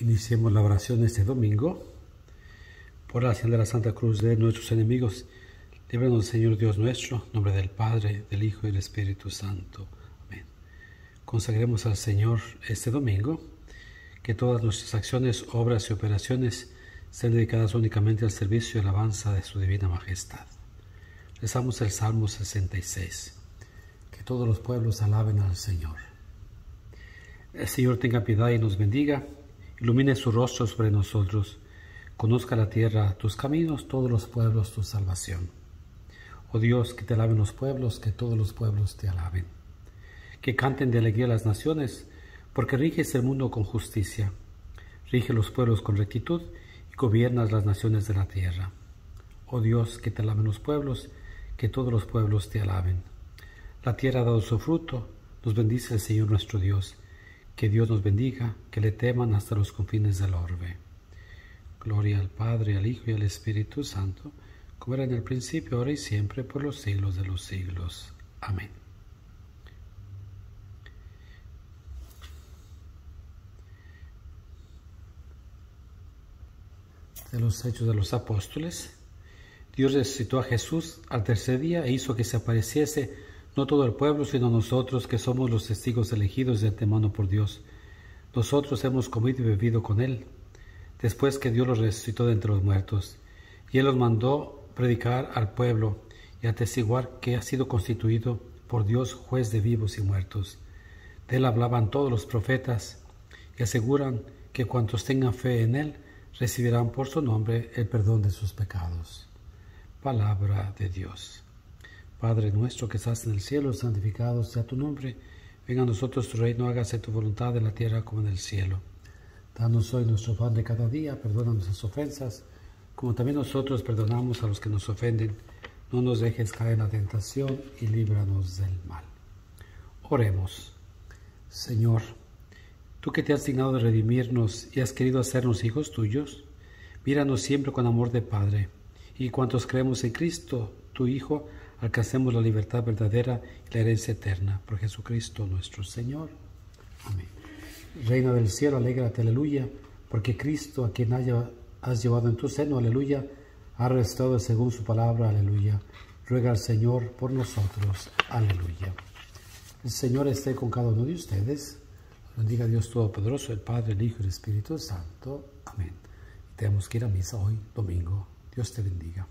Iniciemos la oración este domingo. Por la señal de la Santa Cruz de nuestros enemigos, líbranos, Señor Dios nuestro, en nombre del Padre, del Hijo y del Espíritu Santo. Amén. Consagremos al Señor este domingo, que todas nuestras acciones, obras y operaciones sean dedicadas únicamente al servicio y alabanza de su divina majestad. Rezamos el Salmo 66. Que todos los pueblos alaben al Señor. El Señor tenga piedad y nos bendiga ilumine su rostro sobre nosotros, conozca la tierra tus caminos, todos los pueblos tu salvación. Oh Dios, que te alaben los pueblos, que todos los pueblos te alaben. Que canten de alegría las naciones, porque riges el mundo con justicia. Rige los pueblos con rectitud y gobiernas las naciones de la tierra. Oh Dios, que te alaben los pueblos, que todos los pueblos te alaben. La tierra ha dado su fruto, nos bendice el Señor nuestro Dios que Dios nos bendiga, que le teman hasta los confines del orbe. Gloria al Padre, al Hijo y al Espíritu Santo, como era en el principio, ahora y siempre, por los siglos de los siglos. Amén. De los Hechos de los Apóstoles, Dios resucitó a Jesús al tercer día e hizo que se apareciese no todo el pueblo, sino nosotros que somos los testigos elegidos de antemano por Dios. Nosotros hemos comido y bebido con Él, después que Dios los resucitó de entre los muertos. Y Él los mandó predicar al pueblo y atestiguar que ha sido constituido por Dios juez de vivos y muertos. De Él hablaban todos los profetas y aseguran que cuantos tengan fe en Él recibirán por su nombre el perdón de sus pecados. Palabra de Dios. Padre nuestro que estás en el cielo, santificado sea tu nombre. Venga a nosotros tu reino, hágase tu voluntad en la tierra como en el cielo. Danos hoy nuestro pan de cada día, perdona nuestras ofensas, como también nosotros perdonamos a los que nos ofenden. No nos dejes caer en la tentación y líbranos del mal. Oremos. Señor, tú que te has dignado de redimirnos y has querido hacernos hijos tuyos, míranos siempre con amor de Padre. Y cuantos creemos en Cristo, tu Hijo, alcancemos la libertad verdadera y la herencia eterna. Por Jesucristo nuestro Señor. Amén. Reina del cielo, alégrate, aleluya, porque Cristo, a quien haya, has llevado en tu seno, aleluya, ha restaurado según su palabra, aleluya. Ruega al Señor por nosotros, aleluya. El Señor esté con cada uno de ustedes. Bendiga Dios Todopoderoso, el Padre, el Hijo y el Espíritu Santo. Amén. tenemos que ir a misa hoy, domingo. Dios te bendiga.